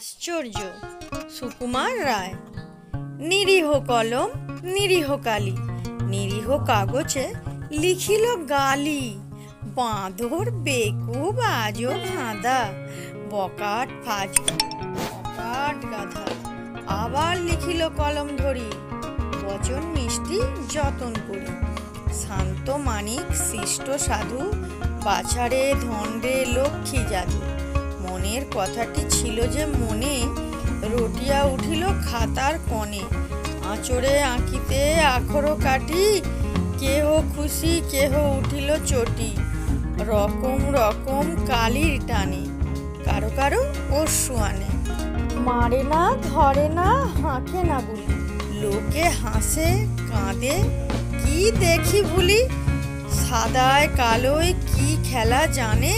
আশ্চর্য। সুকুমার রায়, নিরীহ কলম, নিরীহ কালি, নিরীহ কাগজে লিখিল গালি বাঁদর বেকুব আজও ভাঁদা বকাট ফাজ, বকাট গাধা, আবার লিখিল কলম ধরি, বচন মিষ্টি যতন করি, শান্ত মানিক সৃষ্ট সাধু, বাছারে ধন্ডে লক্ষ্মী জাদু। মনের কথাটি ছিল যে মনে রটিয়া উঠিল খাতার কনে আঁচড়ে আঁকিতে আখরো কাটি, কেহ খুশি, কেহ উঠিল চটি। রকম রকম কালির টানে, কারও কারও অশ্রু আনে। মারে না, ধরে না, হাঁকে না বলি। লোকে হাসে, কাঁদে, কি দেখি ভুলি সাদায় কালোয় কি খেলা জানে?